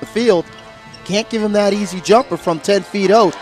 The field can't give him that easy jumper from 10 feet out.